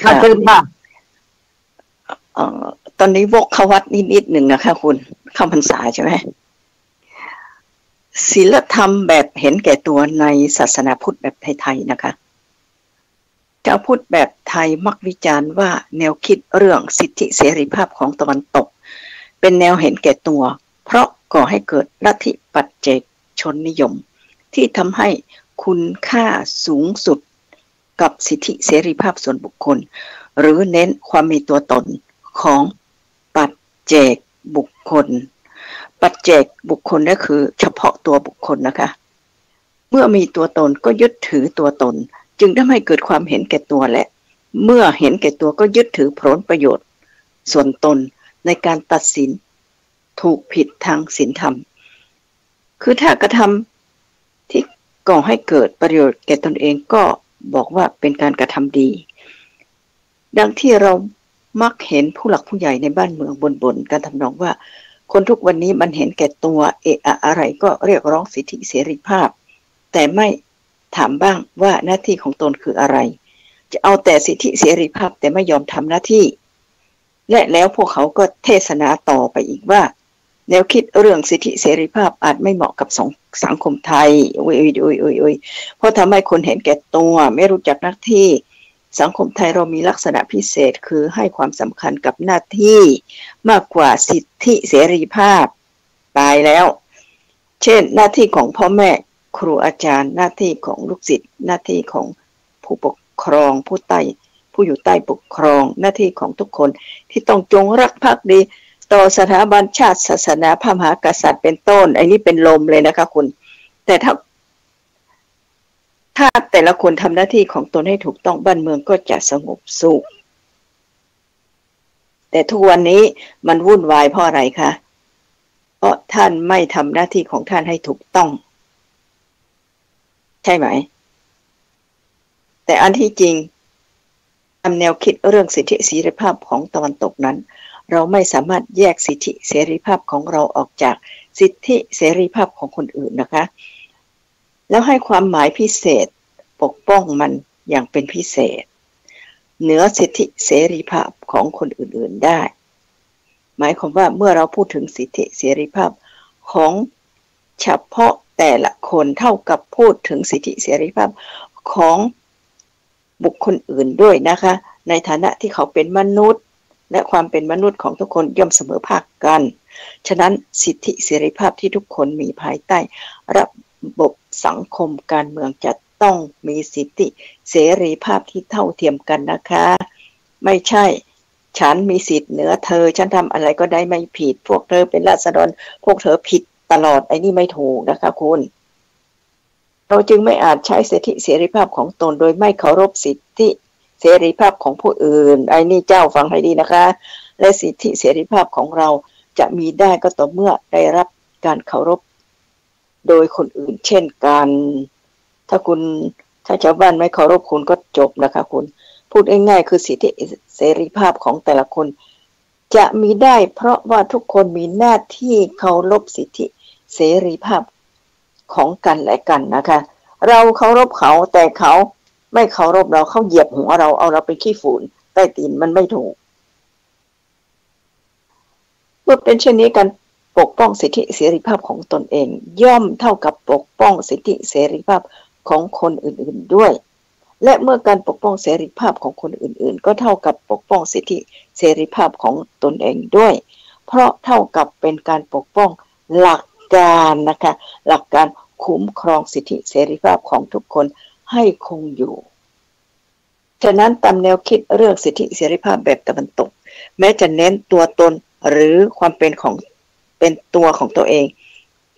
ค่ะเชิญค่ะเอ่อตอนนี้วกเข้าวัดนิดๆหนึ่งนะคะคุณเข้าพรรษาใช่ไหมศีลธรรมแบบเห็นแก่ตัวในศาสนาพุทธแบบไทยๆนะคะเจ้าพุทธแบบไทยมักวิจารณ์ว่าแนวคิดเรื่องสิทธิเสรีภาพของตะวันตก เป็นแนวเห็นแก่ตัว เพราะก่อให้เกิดลัทธิปัจเจกชนนิยม ที่ทำให้คุณค่าสูงสุด กับสิทธิเสรีภาพส่วนบุคคล หรือเน้นความมีตัวตนของปัจเจกบุคคล ปัจเจกบุคคลนั่นคือเฉพาะตัวบุคคลนะคะ เมื่อมีตัวตนก็ยึดถือตัวตน จึงทำให้เกิดความเห็นแก่ตัวและ เมื่อเห็นแก่ตัวก็ยึดถือผลประโยชน์ ส่วนตนในการตัดสินถูกผิดทางศีลธรรม คือถ้ากระทำที่ก่อให้เกิดประโยชน์แก่ตนเองก็ บอกว่าเป็นการกระทำดี ดังที่เรามักเห็นผู้หลักผู้ใหญ่ในบ้านเมืองบนๆการทำนองว่า คนทุกวันนี้มันเห็นแก่ตัวเอะอะอะไรก็เรียกร้องสิทธิเสรีภาพ แต่ไม่ถามบ้างว่าหน้าที่ของตนคืออะไร จะเอาแต่สิทธิเสรีภาพแต่ไม่ยอมทำหน้าที่ และแล้วพวกเขาก็เทศนาต่อไปอีกว่า แนวคิดเรื่องสิทธิเสรีภาพอาจไม่เหมาะกับสง สังคมไทยอุ้ยอุ้ยอุ้ยอุ้ยเพราะทำให้คนเห็นแก่ตัว ไม่รู้จักหน้าที่ สังคมไทยเรามีลักษณะพิเศษคือให้ความสำคัญกับหน้าที่มากกว่าสิทธิเสรีภาพ ตายแล้ว เช่น หน้าที่ของพ่อแม่ครูอาจารย์ หน้าที่ของลูกศิษย์หน้าที่ของผู้ปกครองผู้ใต้ผู้อยู่ใต้ปกครองหน้าที่ของทุกคนที่ต้องจงรักภักดี ต่อสถาบันชาติศาสนาพระมหากษัตริย์เป็นต้นไอ้นี่เป็นลมเลยนะคะคุณ แต่ถ้า ถ้าแต่ละคนทำหน้าที่ของตนให้ถูกต้องบ้านเมืองก็จะสงบสุข แต่ทุกวันนี้มันวุ่นวายเพราะอะไรคะเพราะท่านไม่ทำหน้าที่ของท่านให้ถูกต้อง ใช่ไหม แต่อันที่จริงตามแนวคิดเรื่องสิทธิเสรีภาพของตะวันตกนั้น เราไม่สามารถแยกสิทธิเสรีภาพของเราออกจากสิทธิเสรีภาพของคนอื่นนะคะ แล้วให้ความหมายพิเศษปกป้องมันอย่างเป็นพิเศษ เหนือสิทธิเสรีภาพของคนอื่นๆได้ หมายความว่าเมื่อเราพูดถึงสิทธิเสรีภาพของเฉพาะแต่ละคนเท่ากับพูดถึงสิทธิเสรีภาพของบุคคลอื่นด้วยนะคะ ในฐานะที่เขาเป็นมนุษย์ และความเป็นมนุษย์ของทุกคนย่อมเสมอภาคกัน ฉะนั้นสิทธิเสรีภาพที่ทุกคนมีภายใต้ ระบบสังคมการเมืองจะต้องมีสิทธิเสรีภาพที่เท่าเทียมกันนะคะ ไม่ใช่ ฉันมีสิทธิ์เหนือเธอ ฉันทำอะไรก็ได้ไม่ผิด พวกเธอเป็นราษฎร พวกเธอผิดตลอดไอ้นี่ไม่ถูกนะคะคุณเราจึงไม่อาจใช้สิทธิเสรีภาพของตนโดยไม่เคารพสิทธิ เสรีภาพของผู้อื่น ไอ้นี่เจ้าฟังให้ดีนะคะ และสิทธิเสรีภาพของเราจะมีได้ก็ต่อเมื่อได้รับการเคารพ โดยคนอื่น เช่นกัน ถ้าคุณถ้าชาวบ้านไม่เคารพคุณก็จบนะคะคุณ พูดง่ายๆคือสิทธิเสรีภาพของแต่ละคน จะมีได้เพราะว่าทุกคนมีหน้าที่เคารพสิทธิเสรีภาพของกันและกันนะคะ เราเคารพเขาแต่เขา ไม่เคารพเราเขาเหยียบหัวเราเอาเราไปขี้ฝุ่นใต้ตีนมันไม่ถูกเมื่อเป็นเช่นนี้กันปกป้องสิทธิเสรีภาพของตนเอง ย่อมเท่ากับปกป้องสิทธิเสรีภาพของคนอื่นๆด้วย และเมื่อการปกป้องเสรีภาพของคนอื่น ๆ ก็เท่ากับปกป้องสิทธิเสรีภาพของตนเองด้วย เพราะเท่ากับเป็นการปกป้องหลักการนะคะหลักการคุ้มครองสิทธิเสรีภาพของทุกคน ให้คงอยู่ ฉะนั้นตามแนวคิดเรื่องสิทธิเสรีภาพแบบตะวันตก แม้จะเน้นตัวตนหรือความเป็นของเป็นตัวของตัวเอง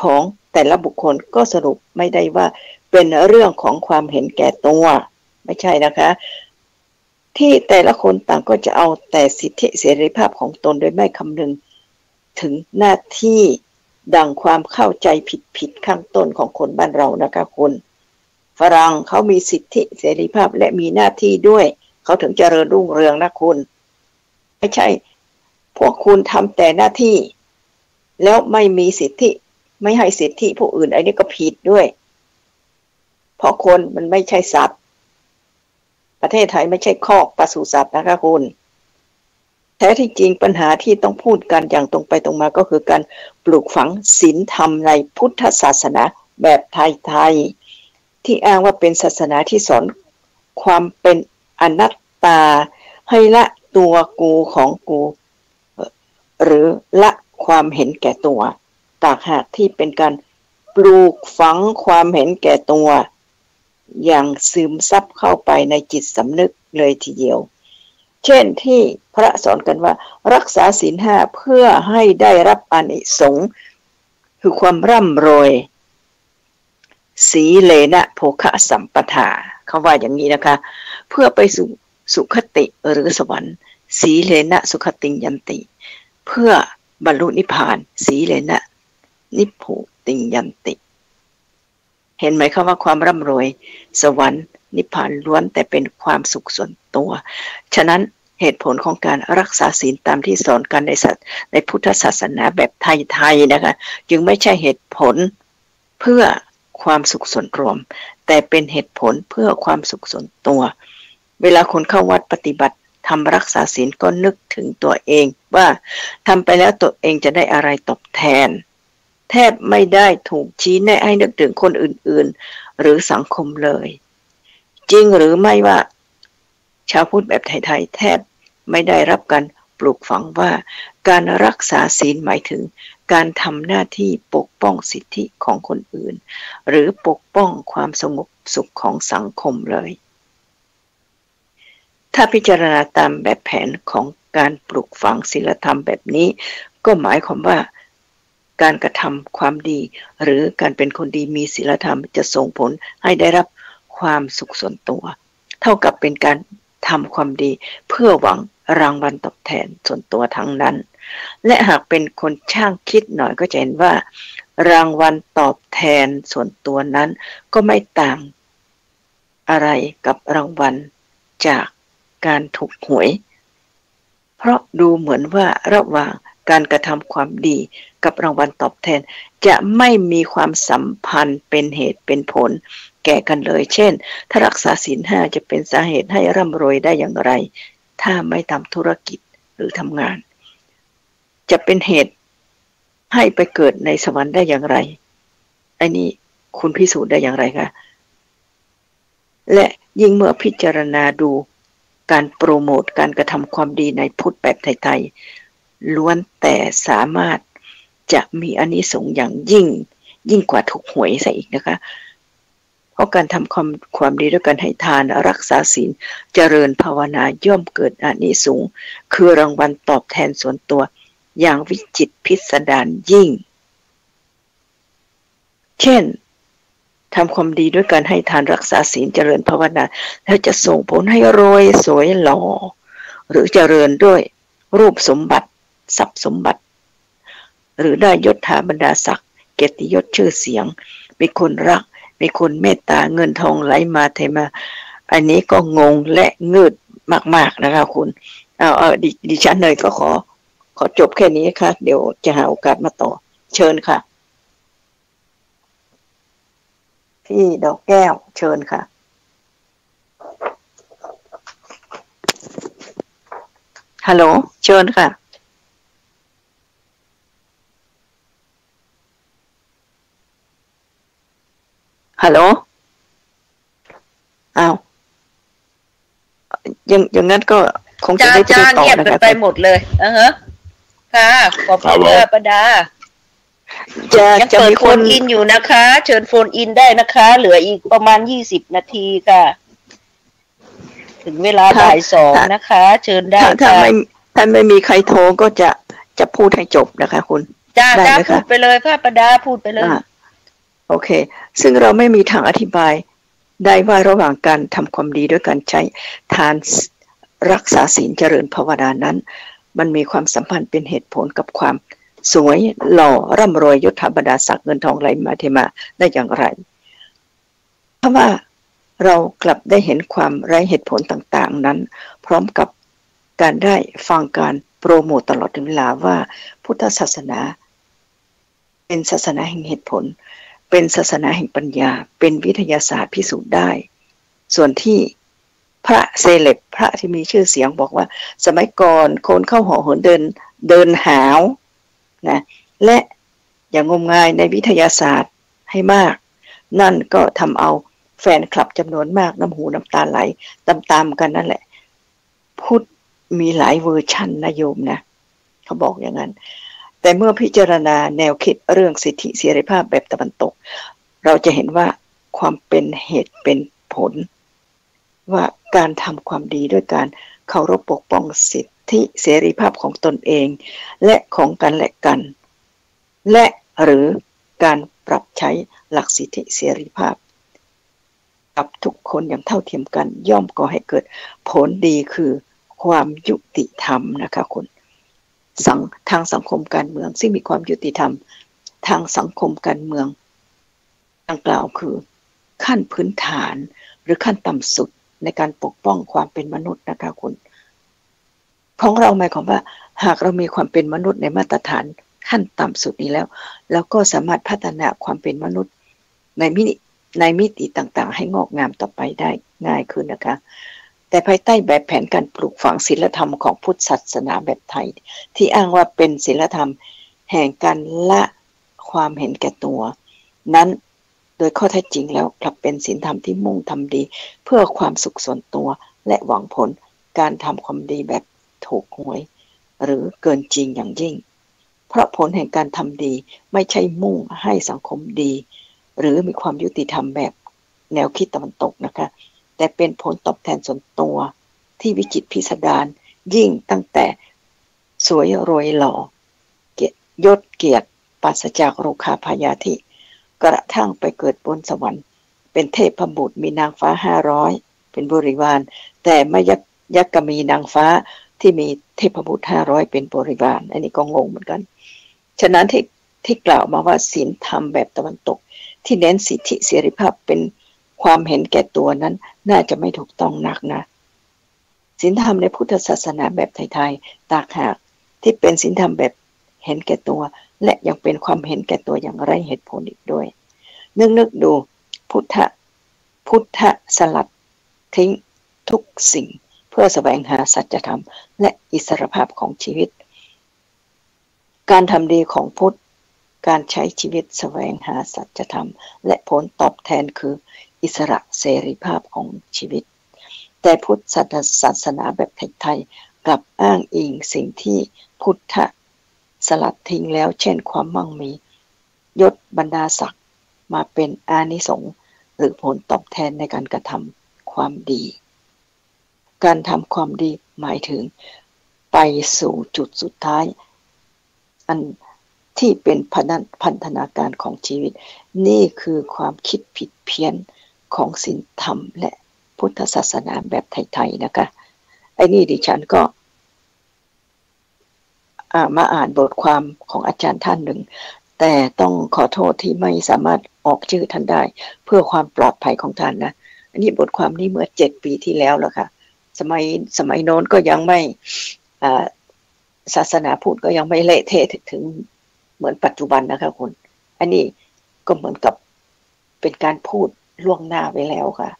ของแต่ละบุคคลก็สรุปไม่ได้ว่าเป็นเรื่องของความเห็นแก่ตัว ไม่ใช่นะคะ ที่แต่ละคนต่างก็จะเอาแต่สิทธิเสรีภาพของตนโดยไม่คำนึงถึงหน้าที่ดังความเข้าใจผิดผิดข้างต้นของคนบ้านเรานะคะคุณ ฝรั่งเขามีสิทธิเสรีภาพและมีหน้าที่ด้วย เขาถึงเจริญรุ่งเรืองนะคุณ ไม่ใช่ พวกคุณทำแต่หน้าที่ แล้วไม่มีสิทธิ ไม่ให้สิทธิผู้อื่นไอันนี้ก็ผิดด้วย เพราะคนมันไม่ใช่สัตว์ปประเทศไทยไม่ใช่คอกปศุสัตว์นะคะคุณแท้ที่จริงปัญหาที่ต้องพูดกันอย่างตรงไปตรงมาก็คือการปลูกฝังศีลธรรมในพุทธศาสนาแบบไทยๆ ที่อ้างว่าเป็นศาสนาที่สอนความเป็นอนัตตา ให้ละตัวกูของกู หรือละความเห็นแก่ตัวตากหากที่เป็นการปลูกฝังความเห็นแก่ตัว อย่างซึมซับเข้าไปในจิตสำนึกเลยทีเดียว เช่นที่พระสอนกันว่า รักษาศีลห้าเพื่อให้ได้รับอานิสงส์คือความร่ำรวย สีเลนะโภคะสัมปทาเขาว่าอย่างนี้นะคะ เพื่อไปสู่สุขติหรือสวรรค์ สีเลนะสุขติยันติ เพื่อบรรลุนิพพาน สีเลนะนิพพุติยันติ เห็นไหมคะว่าความร่ำรวย สวรรค์ นิพพานล้วนแต่เป็นความสุขส่วนตัว ฉะนั้นเหตุผลของการรักษาศีลตามที่สอนกันในศในพุทธศาสนาแบบไทยๆนะคะ จึงไม่ใช่เหตุผลเพื่อ ความสุขส่วนรวม แต่เป็นเหตุผลเพื่อความสุขส่วนตัว เวลาคนเข้าวัดปฏิบัติทำรักษาศีลก็นึกถึงตัวเองว่าทำไปแล้วตัวเองจะได้อะไรตอบแทน แทบไม่ได้ถูกชี้แนะให้นึกถึงคนอื่นๆ หรือสังคมเลย จริงหรือไม่ว่า ชาวพุทธแบบไทยๆแทบไม่ได้รับการปลูกฝังว่าการรักษาศีลหมายถึง การทำหน้าที่ปกป้องสิทธิของคนอื่น หรือปกป้องความสงบสุขของสังคมเลย ถ้าพิจารณาตามแบบแผนของการปลูกฝังศีลธรรมแบบนี้ ก็หมายความว่าการกระทำความดี หรือการเป็นคนดีมีศีลธรรมจะส่งผลให้ได้รับความสุขส่วนตัว เท่ากับเป็นการทำความดีเพื่อหวังรางวัลตอบแทนส่วนตัวทั้งนั้น และหากเป็นคนช่างคิดหน่อยก็จะเห็นว่า รางวัลตอบแทนส่วนตัวนั้นก็ไม่ต่างอะไรกับรางวัลจากการถูกหวย เพราะดูเหมือนว่าระหว่างการกระทำความดีกับรางวัลตอบแทน จะไม่มีความสัมพันธ์เป็นเหตุเป็นผล แก่กันเลย เช่น ถ้ารักษาศีลห้าจะเป็นสาเหตุให้ร่ำรวยได้อย่างไร ถ้าไม่ทำธุรกิจหรือทำงาน จะเป็นเหตุให้ไปเกิดในสวรรค์ได้อย่างไรไอ้นี่คุณพิสูจน์ได้อย่างไรคะและยิ่งเมื่อพิจารณาดูการโปรโมทการกระทำความดีในพุทธแบบไทยๆล้วนแต่สามารถจะมีอนิสงส์อย่างยิ่ง ยิ่งกว่าถูกหวยซะอีกนะคะ เพราะการทำความความดีด้วยการให้ทานรักษาศีลเจริญภาวนาย่อมเกิดอานิสงส์คือรางวัลตอบแทนส่วนตัว อย่างวิจิตพิสดารยิ่ง เช่นทำความดีด้วยการให้ทานรักษาศีลเจริญภาวนา แล้วจะส่งผลให้รวยสวยหล่อหรือเจริญด้วยรูปสมบัติ ทรัพย์สมบัติ หรือได้ยศถาบรรดาศักดิ์เกียรติยศชื่อเสียง มีคนรัก มีคนเมตตาเงินทองไหลมาเทมา อันนี้ก็งงและงืดมาก ๆ นะคะคุณ เอาเอาดดิฉันเลยก็ขอ ขอจบแค่นี้ค่ะ เดี๋ยวจะหาโอกาสมาต่อ เชิญค่ะ พี่ดอกแก้ว เชิญค่ะ ฮัลโหล เชิญค่ะ ฮัลโหลอ้าวยังอย่างนั้นก็คงจะได้จะต่อนะคะไปหมดเลย เอะฮะ ค่ะขอบคุณค่ะป้าดาจะยังเปิดโฟนอินอยู่นะคะ เชิญโฟนอินได้นะคะ เหลืออีกประมาณยี่สิบนาทีค่ะ ถึงเวลาบ่ายสองนะคะ เชิญได้ถ้าไม่ถ้าไม่มีใครโทรก็จะจะพูดให้จบนะคะคุณจ้าจ้าพูดไปเลยพระประดาพูดไปเลย โอเค ซึ่งเราไม่มีทางอธิบายได้ว่าระหว่างการทำความดีด้วยการใช้ทานรักษาศีลเจริญภาวนานั้น มันมีความสัมพันธ์เป็นเหตุผลกับความสวยหล่อร่ำรวยยศถาบรรดาศักดิ์เงินทองไหลมาเทมาได้อย่างไร เพราะว่าเรากลับได้เห็นความไร้เหตุผลต่างๆนั้น พร้อมกับการได้ฟังการโปรโมตตลอดเวลาว่า พุทธศาสนา เป็นศาสนาแห่งเหตุผล เป็นศาสนาแห่งปัญญา เป็นวิทยาศาสตร์พิสูจน์ได้ ส่วนที่ พระเซเลบพระที่มีชื่อเสียงบอกว่า สมัยก่อนคนเข้าหอเหินเดินเดินหาวนะและอย่างงมงายในวิทยาศาสตร์ให้มาก นั่นก็ทำเอาแฟนคลับจำนวนมากน้ำหูน้ำตาไหลตามๆกันนั่นแหละ พุทธมีหลายเวอร์ชันนะโยมนะเขาบอกอย่างนั้น แต่เมื่อพิจารณาแนวคิดเรื่องสิทธิเสรีภาพแบบตะวันตก เราจะเห็นว่าความเป็นเหตุเป็นผล ว่า การทำความดีด้วยการเคารพปกป้องสิทธิเสรีภาพของตนเอง และของกันและกัน และหรือการปรับใช้หลักสิทธิเสรีภาพ กับทุกคนอย่างเท่าเทียมกัน ย่อมก่อให้เกิดผลดีคือความยุติธรรมนะคะคุณสังทางสังคมการเมือง ซึ่งมีความยุติธรรม ทางสังคมการเมืองดังกล่าวคือ ขั้นพื้นฐานหรือขั้นต่ำสุด ในการปกป้องความเป็นมนุษย์นะคะคุณ ของเราหมายความว่า หากเรามีความเป็นมนุษย์ในมาตรฐานขั้นต่ำสุดนี้แล้วเราก็สามารถพัฒนาความเป็นมนุษย์ในมิติในมิติต่างๆ ให้งอกงามต่อไปได้ง่ายขึ้นนะคะ แต่ภายใต้แบบแผนการปลูกฝังศีลธรรมของพุทธศาสนาแบบไทย ที่อ้างว่าเป็นศีลธรรมแห่งการละความเห็นแก่ตัว นั้น โดยข้อแท้จริงแล้วกลับเป็นศีลธรรมที่มุ่งทำดี เพื่อความสุขส่วนตัวและหวังผลการทำความดีแบบถูกหวย หรือเกินจริงอย่างยิ่ง เพราะผลแห่งการทำดีไม่ใช่มุ่งให้สังคมดี หรือมีความยุติธรรมแบบแนวคิดตะวันตกนะคะ แต่เป็นผลตอบแทนส่วนตัว ที่วิจิตพิสดารยิ่งตั้งแต่สวยรวยหล่อยรติยศเกียรติปัสจากโรคาพยาธิ กระทั่งไปเกิดบนสวรรค์ เป็นเทพบุตรมีนางฟ้าห้าร้อยเป็นบริวาร แต่ไม่ยักยักกมีนางฟ้าที่มีเทพบุตรห้าร้อยเป็นบริวาร อันนี้ก็งงเหมือนกัน ฉะนั้นที่ที่กล่าวมาว่าศีลธรรมแบบตะวันตก ที่เน้นสิทธิเสรีภาพเป็นความเห็นแก่ตัวนั้น น่าจะไม่ถูกต้องนักนะศีลธรรมในพุทธศาสนาแบบไทยๆตากหากที่เป็นศีลธรรมแบบ เห็นแก่ตัว และยังเป็นความเห็นแก่ตัวอย่างไรเหตุผลอีกด้วย นึกนึกดูพุทธพุทธสลัดทิ้งทุกสิ่งเพื่อแสวงหาสัจธรรม และอิสรภาพของชีวิต การทำดีของพุทธ การใช้ชีวิตแสวงหาสัจธรรม และผลตอบแทนคืออิสระเสรีภาพของชีวิต แต่พุทธศาสนาแบบไทยๆกลับอ้างอิงสิ่งที่พุทธ สลัดทิ้งแล้วเช่นความมั่งมี ยศบรรดาศักดิ์มาเป็นอานิสงส์หรือผลตอบแทนในการกระทำความดี การทำความดีหมายถึง ไปสู่จุดสุดท้าย อันที่เป็นพันธนาการของชีวิต นี่คือความคิดผิดเพี้ยนของศีลธรรมและพุทธศาสนาแบบไทยๆนะคะ ไอ้นี่ดิฉันก็ มาอ่านบทความของอาจารย์ท่านหนึ่ง แต่ต้องขอโทษที่ไม่สามารถออกชื่อท่านได้ เพื่อความปลอดภัยของท่านนะ อันนี้บทความนี้เมื่อเจ็ดปีที่แล้วแล้วค่ะ สมัยสมัยโน้นก็ยังไม่ศาสนาพุทธก็ยังไม่เละเทะถึงเหมือนปัจจุบันนะคะคุณ อันนี้ก็เหมือนกับเป็นการพูดล่วงหน้าไว้แล้วค่ะ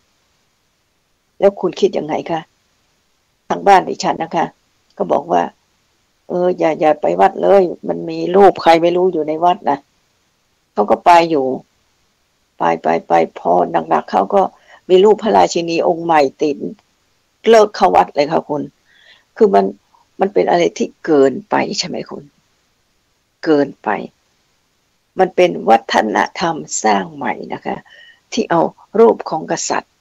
แล้วคุณคิดยังไงคะ ทางบ้านดิฉันนะคะ ก็บอกว่า เอออย่าอย่าไปวัดเลย มันมีรูปใครไม่รู้อยู่ในวัดนะเขาก็ไปอยู่ ไปไปไปพอหนักๆเขาก็มีรูปพระราชินีองค์ใหม่ติดเลิกเข้าวัดเลยค่ะคุณ คือมันมันเป็นอะไรที่เกินไปใช่ไหมคุณ เกินไป มันเป็นวัฒนธรรมสร้างใหม่นะคะ ที่เอารูปของกษัตริย์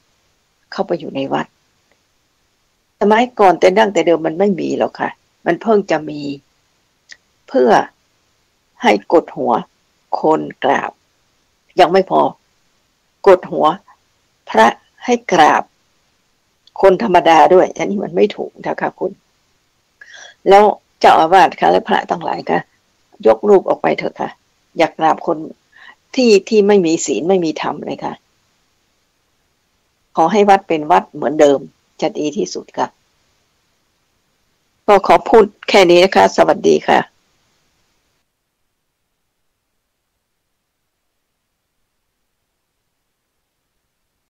เข้าไปอยู่ในวัดสมัยก่อนแต่ดั้งแต่เดิมมันไม่มีหรอกค่ะ มันเพิ่งจะมี เพื่อให้กดหัวคนกราบ ยังไม่พอ กดหัว พระให้กราบ คนธรรมดาด้วย อันนี้มันไม่ถูกนะคะคุณ แล้วเจ้าอาวาสค่ะและพระตั้งหลายค่ะ ยกรูปออกไปเถอะค่ะ อยากกราบคนที่ที่ไม่มีศีลไม่มีธรรมเลยค่ะ ขอให้วัดเป็นวัดเหมือนเดิมจะดีที่สุดค่ะ ก็ขอพูดแค่นี้นะคะ สวัสดีค่ะ